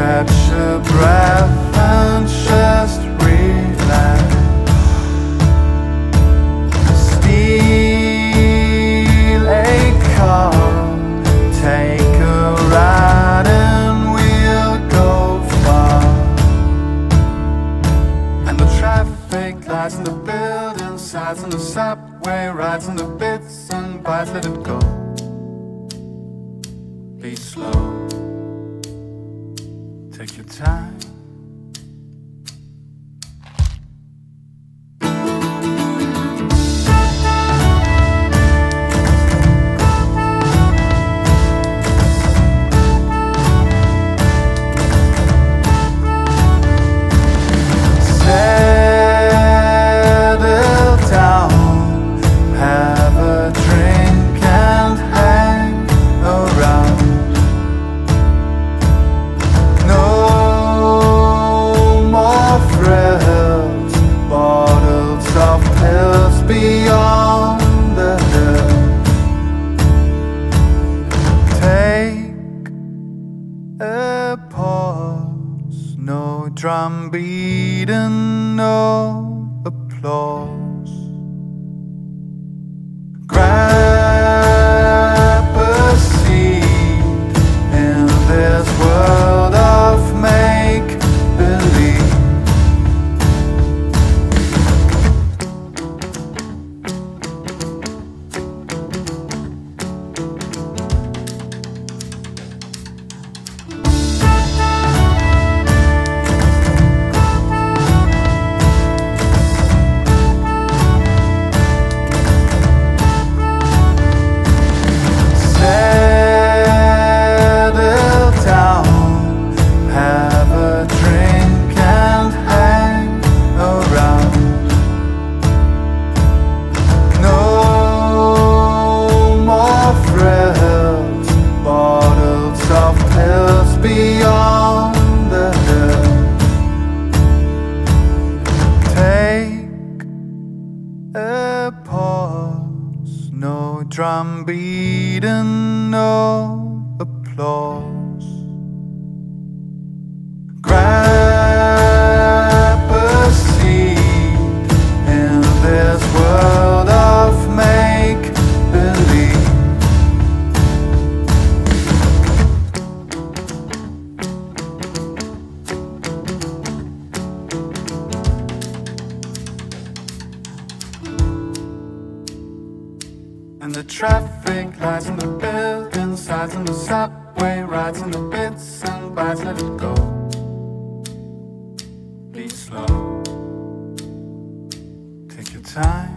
a breath and just relax. Steal a car, take a ride, and we'll go far. And the traffic lights and the building sides and the subway rides and the bits and bytes, let it go. Be slow. Take your time. A pause, no drum beating, no applause. Drum beating, no applause. And the traffic lights and the building sides and the subway rides and the bits and bytes, let it go. Be slow. Take your time.